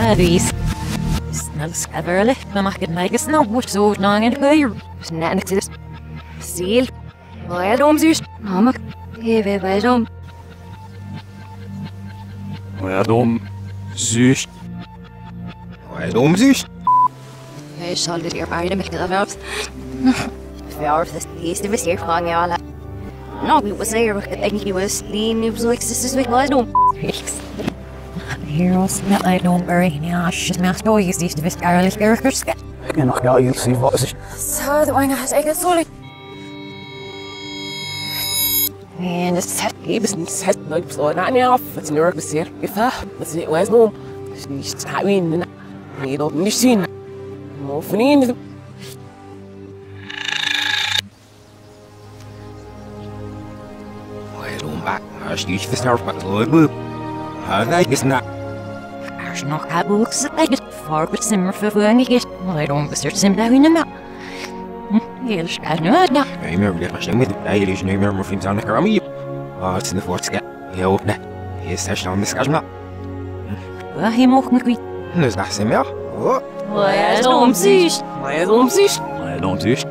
studies. Snugs ever left my market makes no bush so long and clear. Snanixes. Seal. Warum süß? Mama. Hewe warum? Warum süß? Warum süß? Ich soll dir beide mit der Wurst. Wurst ist die erste Messier fragen ja alle. No, wie was er, ich denke, was die Nubs so existiert, was warum? Ich heroes. Met like no marine ashes, mas no these to this garlic characters. Ik kan nog jou zien wat is. Zo, de wang has ik sorry. En het zet hebes niet zet nooit besloten aan je af. Het is nu ook bezeer. Je vraagt, het is niet wijs noem. Het is niet haaien. Nee, dat to. zien. Maar vrienden. Well, back. Als je iets versnauwt, maar het is leuk. Hij is niet. nog het leggen, voorbest in vervoerig, maar er zijn bij hun Ja, Heel spijt nu uit, ja. Ik heb het maar met de bijen, dus nu meer moet aan de kramie. Wat is de voortschrijd? Heel op, nee. Hier is de stand, dus kasma. Waar hij mocht me kwijt. Dus dat zijn we, ja. Oh. Waar hij is omzicht. Waar hij is omzicht. Waar hij is omzicht.